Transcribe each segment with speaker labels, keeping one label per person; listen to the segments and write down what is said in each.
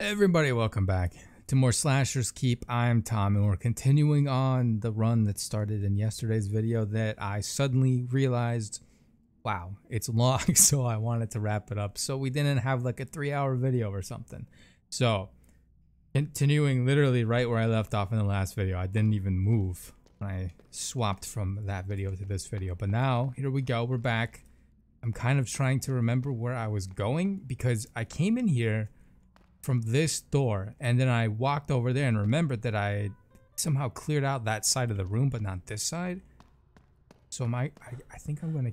Speaker 1: Everybody, welcome back to more Slasher's Keep. I'm Tom, and we're continuing on the run that started in yesterday's video that I suddenly realized, wow, it's long, so I wanted to wrap it up. So we didn't have like a three hour video or something. So, continuing literally right where I left off in the last video, I didn't even move when I swapped from that video to this video. But now, here we go, we're back. I'm kind of trying to remember where I was going because I came in here from this door and then I walked over there and remembered that I somehow cleared out that side of the room but not this side. So my I, I think I'm gonna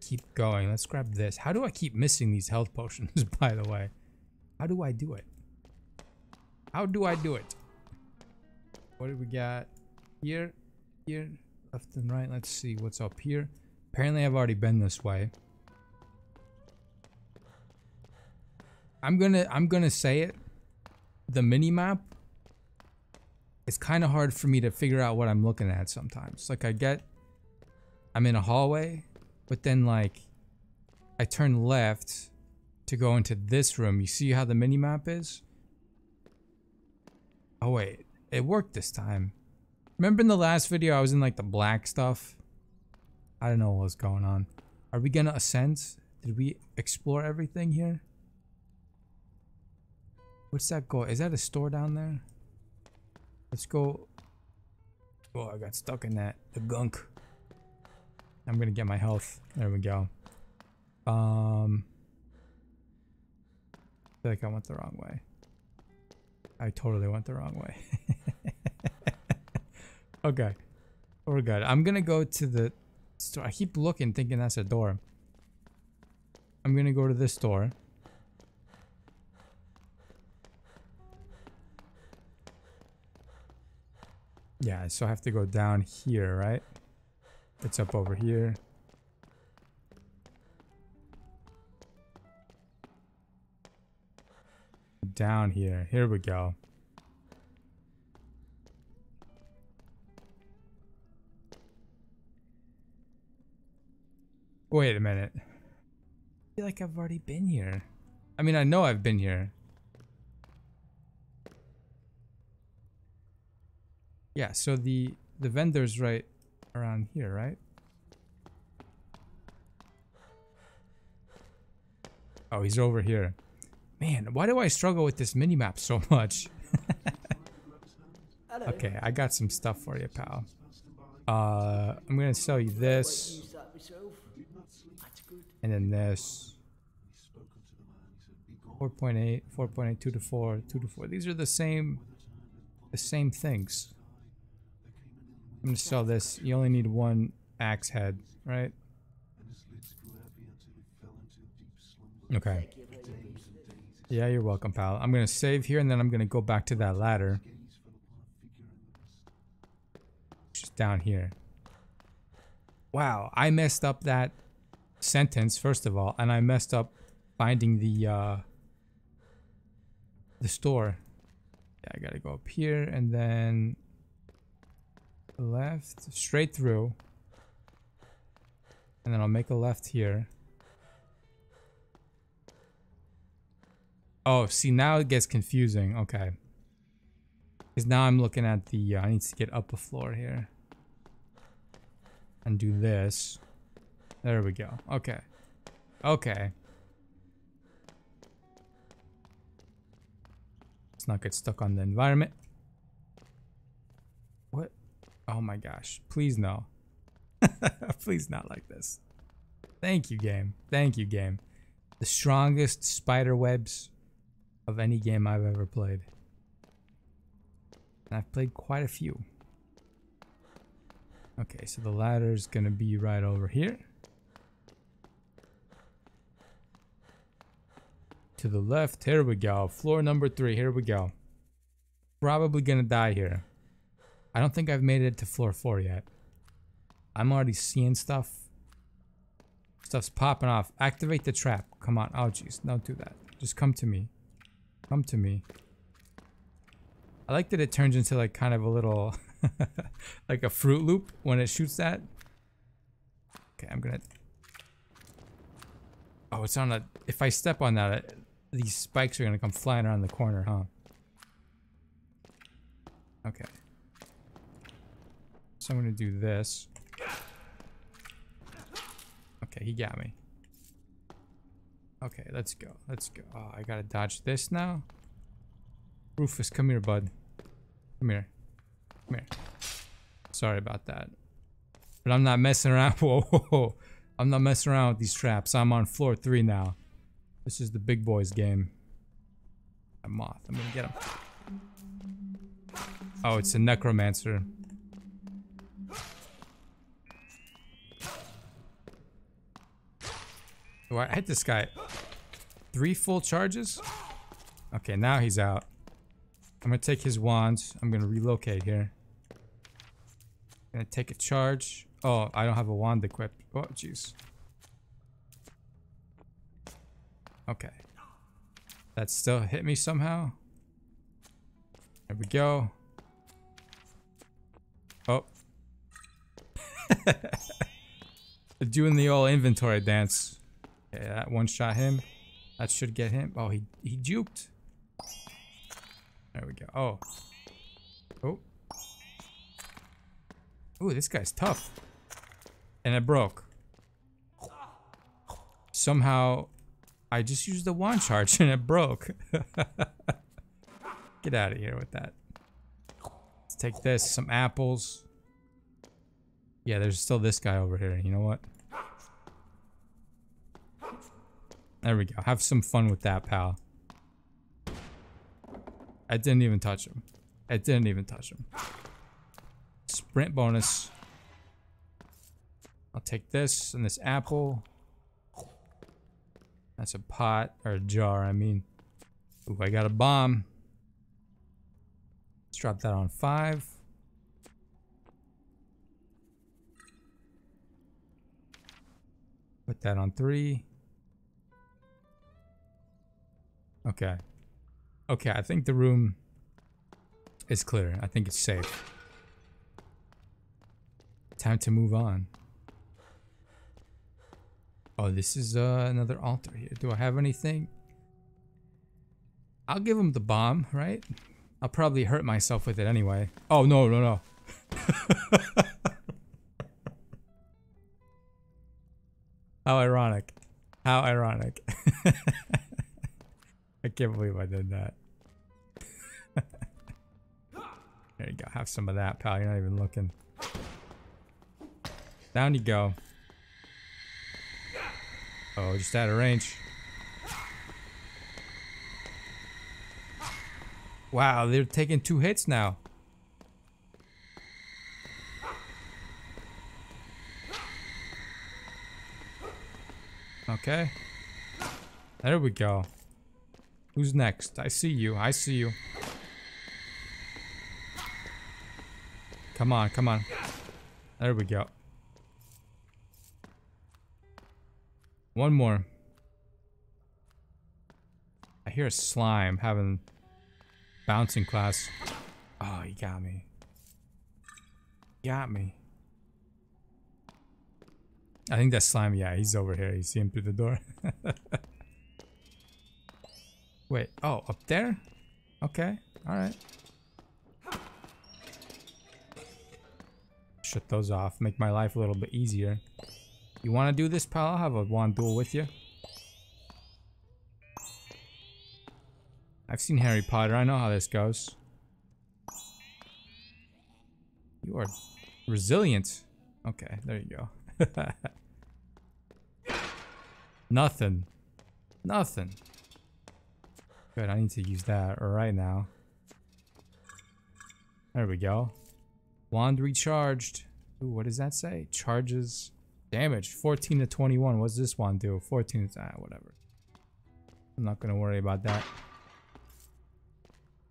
Speaker 1: keep going. Let's grab this. How do I keep missing these health potions by the way? How do I do it? How do I do it? What do we got here? Here, left and right. Let's see what's up here. Apparently I've already been this way. I'm gonna I'm gonna say it. The mini map. It's kind of hard for me to figure out what I'm looking at sometimes. Like I get, I'm in a hallway, but then like, I turn left to go into this room. You see how the mini map is? Oh wait, it worked this time. Remember in the last video I was in like the black stuff? I don't know what was going on. Are we gonna ascend? Did we explore everything here? What's that go? Is that a store down there? Let's go. Oh, I got stuck in that. The gunk. I'm gonna get my health. There we go. Um. I feel like I went the wrong way. I totally went the wrong way. okay. We're good. I'm gonna go to the store. I keep looking thinking that's a door. I'm gonna go to this door. Yeah, so I have to go down here, right? It's up over here. Down here. Here we go. Wait a minute. I feel like I've already been here. I mean, I know I've been here. Yeah, so the the vendor's right around here, right? Oh, he's over here. Man, why do I struggle with this mini-map so much? okay, I got some stuff for you, pal. Uh, I'm gonna sell you this. And then this. 4.8, 4.8, 2 to 4, 2 to 4. These are the same, the same things. I'm gonna sell this. You only need one axe head, right? Okay. Yeah, you're welcome, pal. I'm gonna save here and then I'm gonna go back to that ladder. Just down here. Wow, I messed up that sentence, first of all, and I messed up finding the uh the store. Yeah, I gotta go up here and then left, straight through. And then I'll make a left here. Oh, see, now it gets confusing. Okay. Because now I'm looking at the... Uh, I need to get up a floor here. And do this. There we go. Okay. Okay. Let's not get stuck on the environment. Oh my gosh. Please no. Please not like this. Thank you, game. Thank you, game. The strongest spider webs of any game I've ever played. And I've played quite a few. Okay, so the ladder's gonna be right over here. To the left, here we go. Floor number three, here we go. Probably gonna die here. I don't think I've made it to floor four yet. I'm already seeing stuff. Stuff's popping off. Activate the trap. Come on. Oh, jeez. Don't do that. Just come to me. Come to me. I like that it turns into like kind of a little... like a Fruit Loop when it shoots that. Okay, I'm gonna... Oh, it's on a... If I step on that, these spikes are gonna come flying around the corner, huh? Okay. So I'm gonna do this. Okay, he got me. Okay, let's go. Let's go. Oh, I gotta dodge this now. Rufus, come here, bud. Come here. Come here. Sorry about that. But I'm not messing around. Whoa, whoa, whoa. I'm not messing around with these traps. I'm on floor three now. This is the big boys game. A moth. I'm gonna get him. Oh, it's a necromancer. Do I hit this guy? Three full charges? Okay, now he's out. I'm gonna take his wand. I'm gonna relocate here. Gonna take a charge. Oh, I don't have a wand equipped. Oh, jeez. Okay. That still hit me somehow. There we go. Oh. Doing the old inventory dance. Okay, that one shot him. That should get him. Oh, he, he juked. There we go. Oh. Oh. Ooh, this guy's tough. And it broke. Somehow, I just used the one charge and it broke. Get out of here with that. Let's take this, some apples. Yeah, there's still this guy over here. You know what? There we go. Have some fun with that, pal. I didn't even touch him. I didn't even touch him. Sprint bonus. I'll take this and this apple. That's a pot, or a jar, I mean. Ooh, I got a bomb. Let's drop that on five. Put that on three. Okay. Okay, I think the room is clear. I think it's safe. Time to move on. Oh, this is uh, another altar here. Do I have anything? I'll give him the bomb, right? I'll probably hurt myself with it anyway. Oh, no, no, no. How ironic. How ironic. I can't believe I did that. there you go. Have some of that, pal. You're not even looking. Down you go. Oh, just out of range. Wow, they're taking two hits now. Okay. There we go. Who's next? I see you. I see you. Come on, come on. There we go. One more. I hear a slime having bouncing class. Oh, he got me. Got me. I think that's slime. Yeah, he's over here. You see him through the door. Wait. Oh, up there? Okay. All right. Shut those off. Make my life a little bit easier. You want to do this, pal? I'll have a wand duel with you. I've seen Harry Potter. I know how this goes. You are resilient. Okay, there you go. Nothing. Nothing. Good, I need to use that right now. There we go. Wand recharged. Ooh, what does that say? Charges damage. 14 to 21. What's this one do? 14 to... Ah, whatever. I'm not going to worry about that.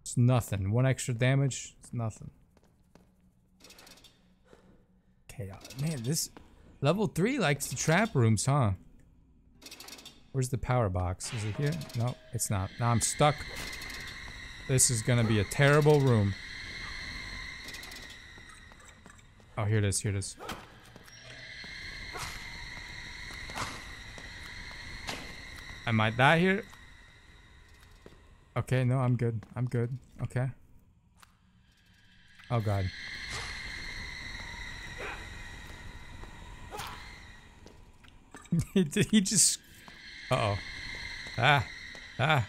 Speaker 1: It's nothing. One extra damage. It's nothing. Okay, uh, man, this... Level 3 likes the trap rooms, huh? Where's the power box? Is it here? No, it's not. Now I'm stuck. This is gonna be a terrible room. Oh, here it is, here it is. I might die here. Okay, no, I'm good. I'm good. Okay. Oh god. He just... Uh-oh. Ah. Ah.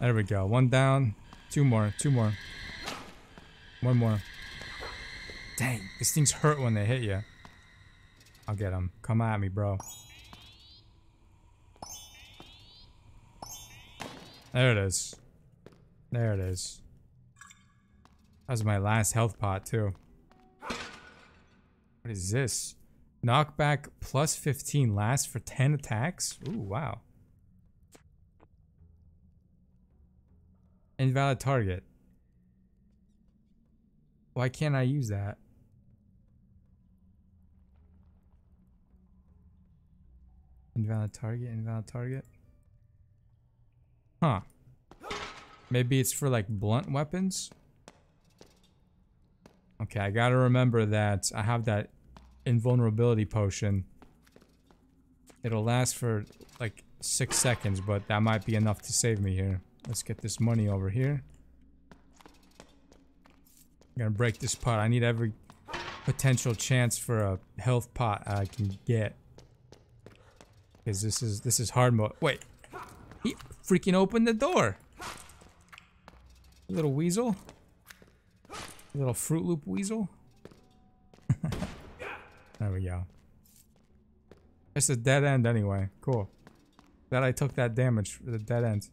Speaker 1: There we go. One down. Two more. Two more. One more. Dang. These things hurt when they hit you. I'll get them. Come at me, bro. There it is. There it is. That was my last health pot, too. What is this? Knockback plus 15 lasts for 10 attacks? Ooh, wow. Invalid target. Why can't I use that? Invalid target, invalid target. Huh. Maybe it's for like blunt weapons? Okay, I gotta remember that I have that invulnerability potion. It'll last for like six seconds, but that might be enough to save me here. Let's get this money over here. I'm gonna break this pot. I need every potential chance for a health pot I can get. Because this is this is hard mode. Wait. He freaking opened the door. Little weasel. Little Fruit Loop weasel. There we go. It's a dead end anyway. Cool. That I took that damage for the dead end.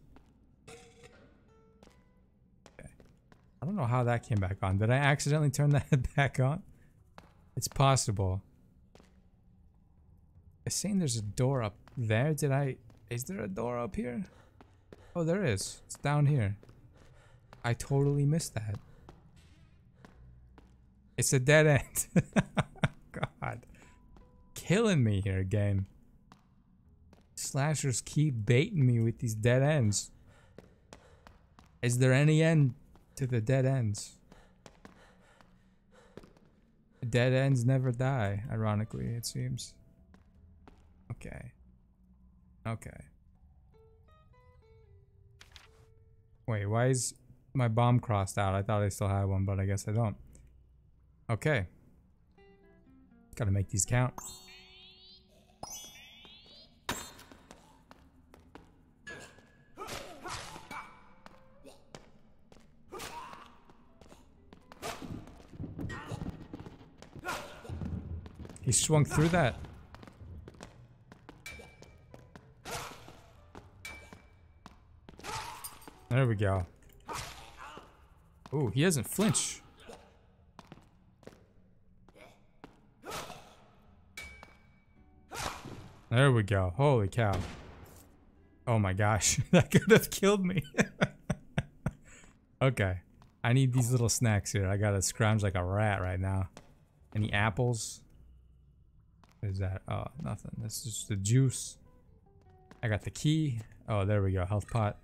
Speaker 1: Okay. I don't know how that came back on. Did I accidentally turn that back on? It's possible. It's saying there's a door up there. Did I... Is there a door up here? Oh, there is. It's down here. I totally missed that. It's a dead end. God. Killing me here, game. Slashers keep baiting me with these dead ends. Is there any end to the dead ends? Dead ends never die, ironically, it seems. Okay. Okay. Wait, why is my bomb crossed out? I thought I still had one, but I guess I don't. Okay. Gotta make these count. He swung through that. There we go. Ooh, he doesn't flinch. There we go. Holy cow. Oh my gosh. that could have killed me. okay. I need these little snacks here. I gotta scrounge like a rat right now. Any apples? What is that? Oh, nothing. This is the juice. I got the key. Oh, there we go. Health pot.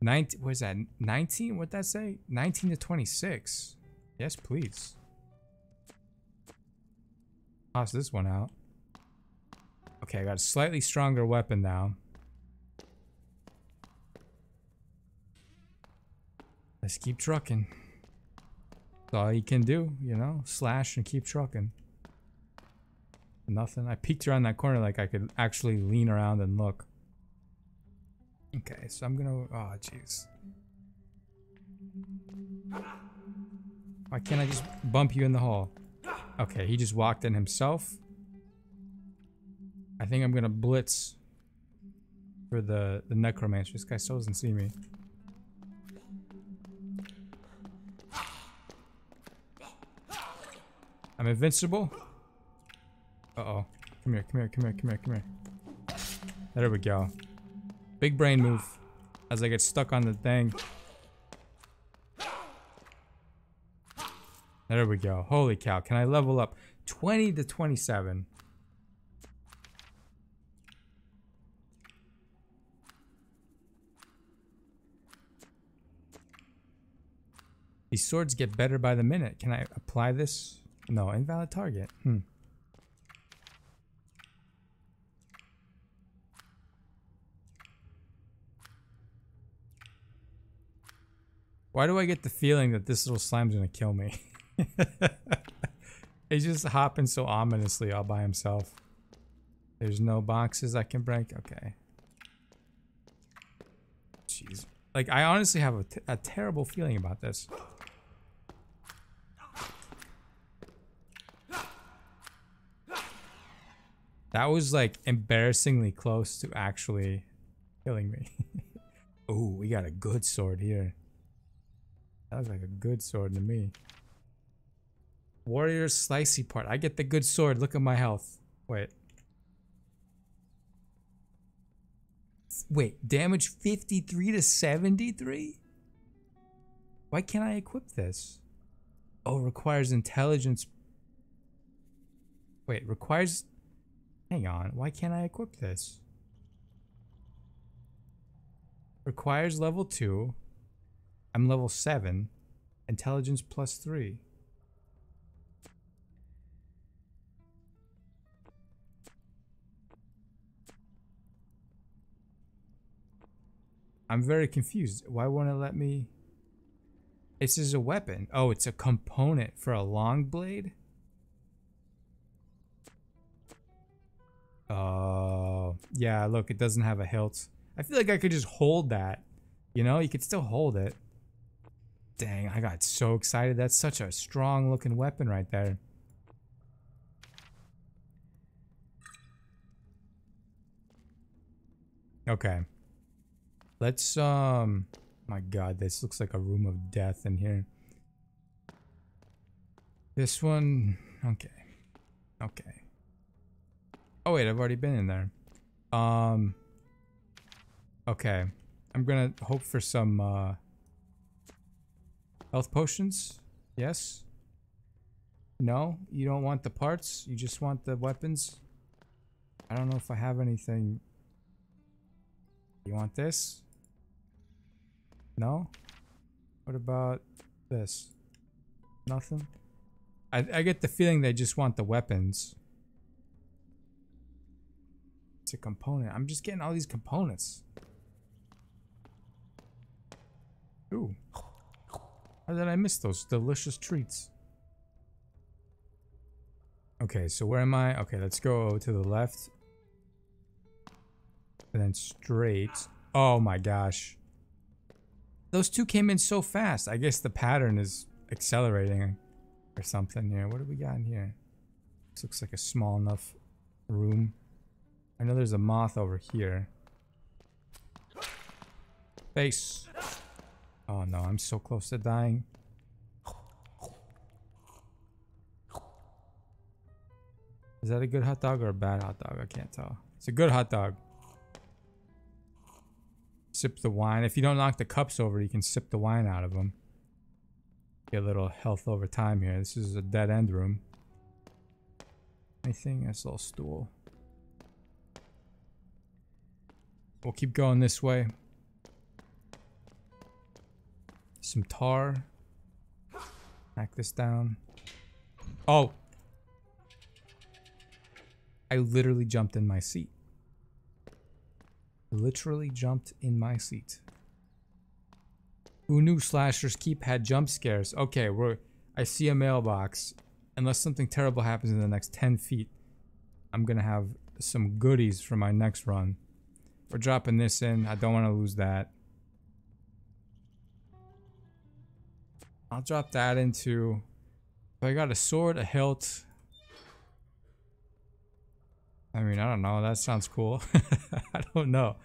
Speaker 1: 19, what is that? 19? What'd that say? 19 to 26. Yes, please. Toss this one out. Okay, I got a slightly stronger weapon now. Let's keep trucking. That's all you can do, you know? Slash and keep trucking. Nothing. I peeked around that corner like I could actually lean around and look. Okay, so I'm gonna... Oh, jeez. Why can't I just bump you in the hall? Okay, he just walked in himself. I think I'm gonna blitz for the, the necromancer. This guy still doesn't see me. I'm invincible. Uh-oh. Come here, come here, come here, come here, come here. There we go. Big brain move. As I get stuck on the thing. There we go. Holy cow. Can I level up? 20 to 27. These swords get better by the minute. Can I apply this? No, invalid target. Hmm. Why do I get the feeling that this little slime's gonna kill me? He's just hopping so ominously all by himself. There's no boxes I can break? Okay. Jeez. Like, I honestly have a terrible feeling about this. That was like embarrassingly close to actually killing me. oh, we got a good sword here. That was like a good sword to me. Warrior slicey part. I get the good sword. Look at my health. Wait. Wait, damage 53 to 73? Why can't I equip this? Oh, requires intelligence. Wait, requires... Hang on, why can't I equip this? Requires level 2. I'm level 7. Intelligence plus 3. I'm very confused. Why won't it let me... This is a weapon. Oh, it's a component for a long blade? Uh, yeah, look, it doesn't have a hilt. I feel like I could just hold that. You know, you could still hold it. Dang, I got so excited. That's such a strong looking weapon right there. Okay. Let's, um... My god, this looks like a room of death in here. This one... Okay. Okay. Oh wait, I've already been in there. Um... Okay. I'm gonna hope for some, uh... Health potions? Yes? No? You don't want the parts? You just want the weapons? I don't know if I have anything... You want this? No? What about this? Nothing? I, I get the feeling they just want the weapons. It's a component. I'm just getting all these components. Ooh. How did I miss those delicious treats? Okay, so where am I? Okay, let's go to the left. And then straight. Oh my gosh. Those two came in so fast. I guess the pattern is accelerating or something here. What do we got in here? This looks like a small enough room. I know there's a moth over here. Face. Oh no, I'm so close to dying. Is that a good hot dog or a bad hot dog? I can't tell. It's a good hot dog. Sip the wine. If you don't knock the cups over, you can sip the wine out of them. Get a little health over time here. This is a dead end room. Anything? That's a little stool. We'll keep going this way. Some tar. Knock this down. Oh! I literally jumped in my seat literally jumped in my seat. Who knew Slasher's Keep had jump scares? Okay, we're I see a mailbox. Unless something terrible happens in the next 10 feet, I'm gonna have some goodies for my next run. We're dropping this in. I don't want to lose that. I'll drop that into... I got a sword, a hilt... I mean, I don't know. That sounds cool. I don't know.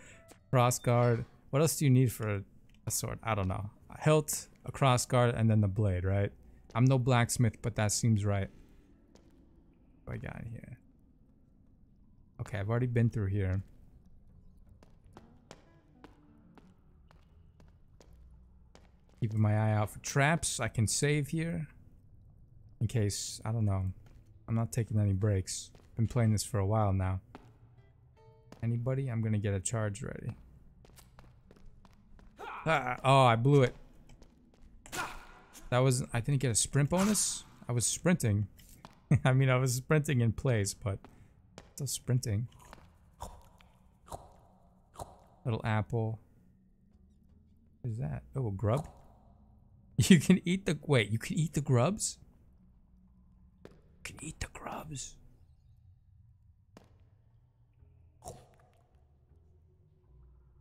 Speaker 1: Cross guard. What else do you need for a, sword? I don't know. A hilt, a cross guard, and then the blade, right? I'm no blacksmith, but that seems right. What I got here? Okay, I've already been through here. Keeping my eye out for traps. I can save here. In case, I don't know. I'm not taking any breaks. Been playing this for a while now. Anybody? I'm gonna get a charge ready. Ah, oh, I blew it. That was, I didn't get a sprint bonus? I was sprinting. I mean, I was sprinting in place, but still sprinting. Little apple. What is that? Oh, grub? You can eat the wait. You can eat the grubs. You can eat the grubs.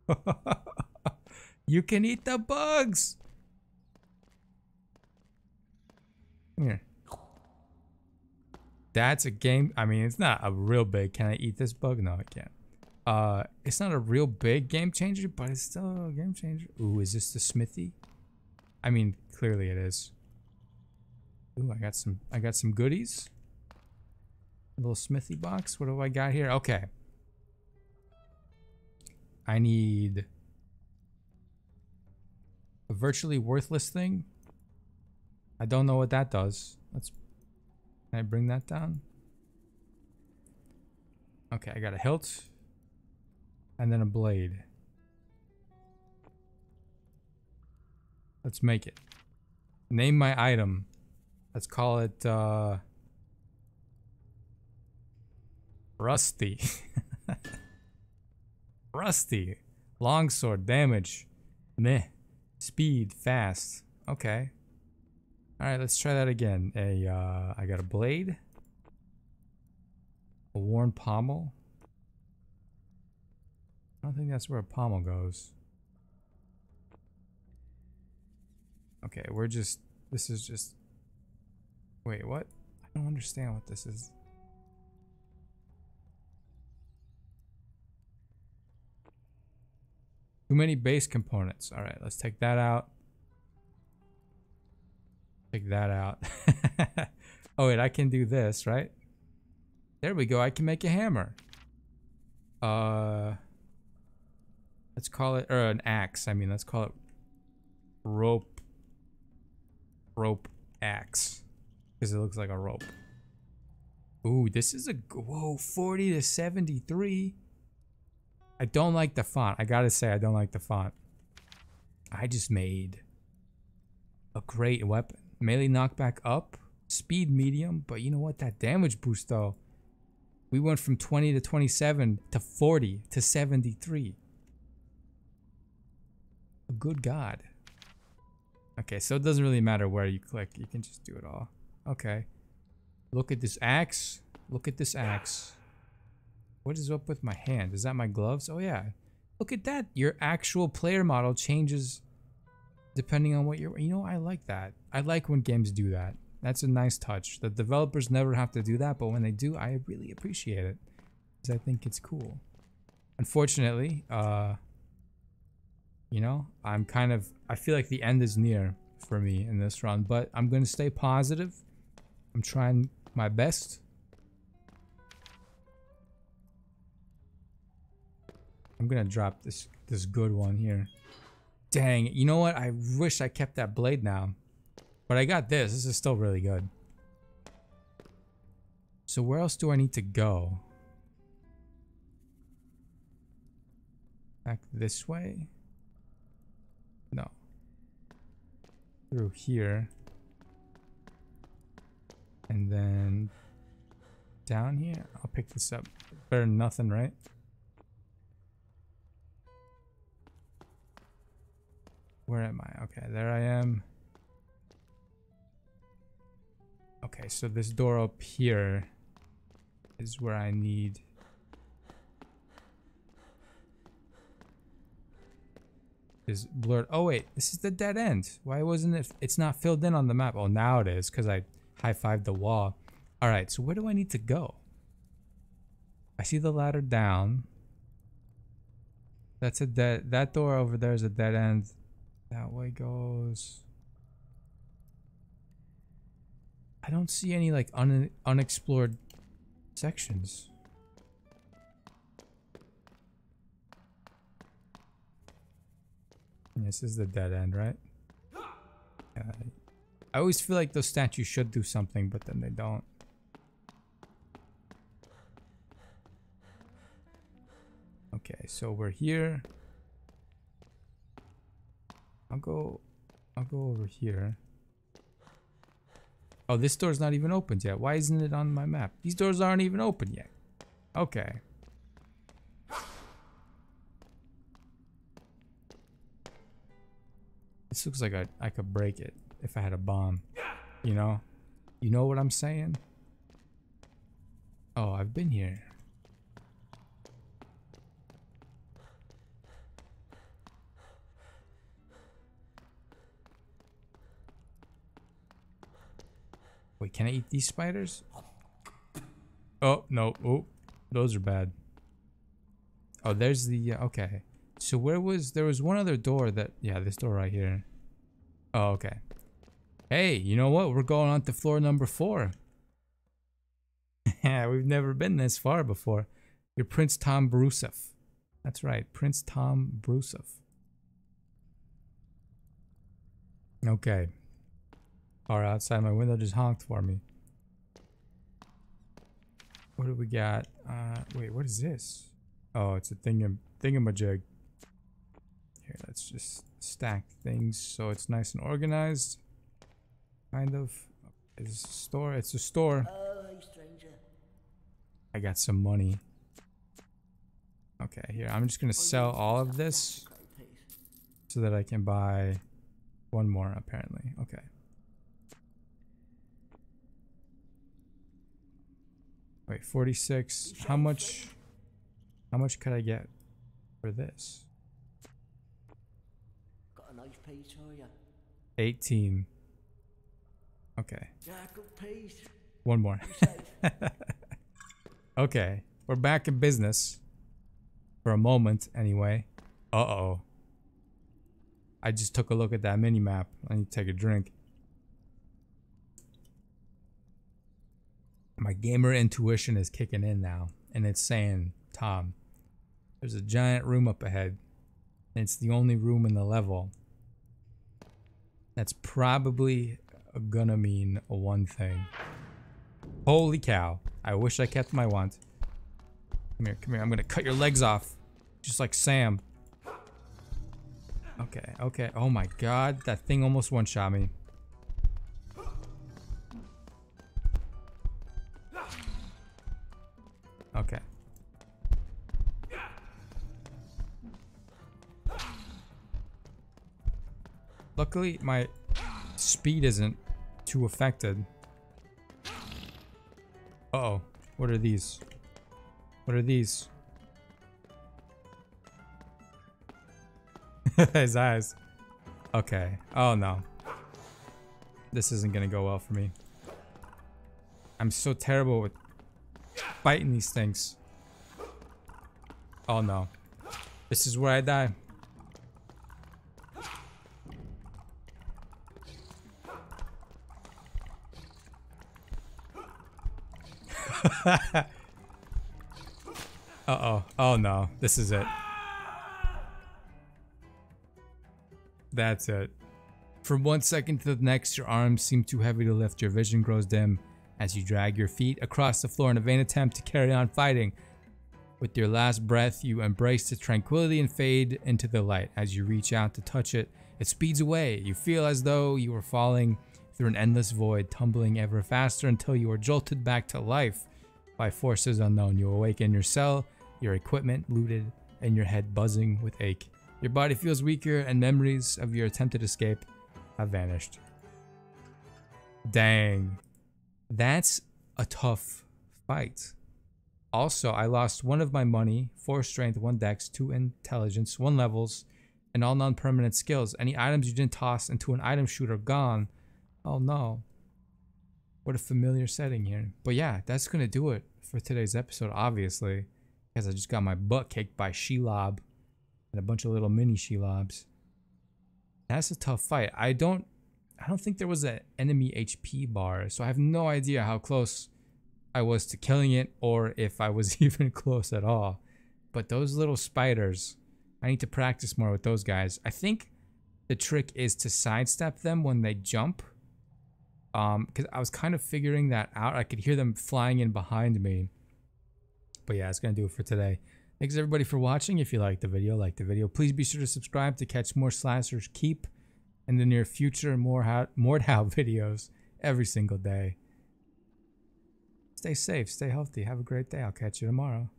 Speaker 1: you can eat the bugs. Here. That's a game. I mean, it's not a real big. Can I eat this bug? No, I can't. Uh, it's not a real big game changer, but it's still a game changer. Ooh, is this the smithy? I mean, clearly it is. Ooh, I got some. I got some goodies. A little smithy box. What do I got here? Okay. I need a virtually worthless thing. I don't know what that does. Let's can I bring that down? Okay, I got a hilt. And then a blade. Let's make it. Name my item. Let's call it, uh... Rusty. Rusty. Longsword. Damage. Meh. Speed. Fast. Okay. All right, let's try that again. A, uh, I got a blade. A worn pommel. I don't think that's where a pommel goes. Okay, we're just, this is just, wait, what? I don't understand what this is. Too many base components. All right, let's take that out. Take that out. oh wait, I can do this, right? There we go. I can make a hammer. Uh, let's call it, or an axe. I mean, let's call it rope, rope axe, because it looks like a rope. Ooh, this is a whoa, 40 to 73. I don't like the font. I gotta say, I don't like the font. I just made a great weapon. Melee knockback up. Speed medium. But you know what? That damage boost though. We went from 20 to 27 to 40 to 73. A good god. Okay, so it doesn't really matter where you click. You can just do it all. Okay. Look at this axe. Look at this axe. What is up with my hand? Is that my gloves? Oh yeah. Look at that. Your actual player model changes depending on what you're you know i like that i like when games do that that's a nice touch the developers never have to do that but when they do i really appreciate it because i think it's cool unfortunately uh you know i'm kind of i feel like the end is near for me in this run but i'm gonna stay positive i'm trying my best i'm gonna drop this this good one here Dang, you know what? I wish I kept that blade now. But I got this. This is still really good. So where else do I need to go? Back this way? No. Through here. And then down here. I'll pick this up. Better than nothing, right? Where am I? Okay, there I am. Okay, so this door up here is where I need... Is blurred. Oh wait, this is the dead end. Why wasn't it? It's not filled in on the map. Oh, now it is because I high-fived the wall. All right, so where do I need to go? I see the ladder down. That's a dead. That door over there is a dead end. That way goes. I don't see any like un unexplored sections. This is the dead end, right? Uh, I always feel like those statues should do something, but then they don't. Okay, so we're here. I'll go I'll go over here. Oh, this door's not even opened yet. Why isn't it on my map? These doors aren't even open yet. Okay. This looks like I, I could break it if I had a bomb. You know? You know what I'm saying? Oh, I've been here. Wait, can I eat these spiders? Oh, no. Oh, those are bad. Oh, there's the... Uh, okay. So where was... There was one other door that... Yeah, this door right here. Oh, okay. Hey, you know what? We're going on to floor number four. Yeah, we've never been this far before. You're Prince Tom Brusov. That's right, Prince Tom Brusov. Okay. Car outside my window just honked for me. What do we got? Uh, wait, what is this? Oh, it's a thingam thingamajig. Here, let's just stack things so it's nice and organized. Kind of. It's a store. It's a store.
Speaker 2: Oh, hey.
Speaker 1: I got some money. Okay, here. I'm just gonna sell all of this
Speaker 2: Got a piece.
Speaker 1: so that I can buy one more, apparently. Okay. Wait, 46. How much? How much could I get for this?
Speaker 2: Nice piece for you.
Speaker 1: 18. Okay,
Speaker 2: Yeah, good piece.
Speaker 1: one more. Okay, we're back in business. For a moment, anyway. Uh-oh. I just took a look at that mini map. I need to take a drink. My gamer intuition is kicking in now, and it's saying, Tom, there's a giant room up ahead. And it's the only room in the level. That's probably gonna mean one thing. Holy cow. I wish I kept my wand. Come here, come here. I'm gonna cut your legs off. Just like Sam. Okay, okay. Oh my god. That thing almost one-shot me. Luckily, my speed isn't too affected. Uh-oh. What are these? What are these? His eyes. Okay. Oh no. This isn't gonna go well for me. I'm so terrible with fighting these things. Oh no. This is where I die. Uh-oh. Oh no. This is it. That's it. From one second to the next, your arms seem too heavy to lift. Your vision grows dim as you drag your feet across the floor in a vain attempt to carry on fighting. With your last breath, you embrace the tranquility and fade into the light. As you reach out to touch it, it speeds away. You feel as though you were falling through an endless void, tumbling ever faster until you are jolted back to life by forces unknown. You awake in your cell, your equipment looted, and your head buzzing with ache. Your body feels weaker, and memories of your attempted escape have vanished. Dang. That's a tough fight. Also, I lost one of my money, 4 strength, 1 dex, 2 intelligence, 1 levels, and all non-permanent skills. Any items you didn't toss into an item chute are gone. Oh no. What a familiar setting here. But yeah, that's to do it for today's episode, obviously. Because I just got my butt kicked by Shelob and a bunch of little mini Shelobs. That's a tough fight. I don't I don't think there was an enemy HP bar, so I have no idea how close I was to killing it or if I was even close at all. But those little spiders, I need to practice more with those guys. I think the trick is to sidestep them when they jump. Um, because I was kind of figuring that out. I could hear them flying in behind me. But yeah, it's gonna do it for today. Thanks everybody for watching. If you liked the video, like the video. Please be sure to subscribe to catch more Slasher's Keep in the near future. More how more how videos every single day. Stay safe, stay healthy. Have a great day. I'll catch you tomorrow.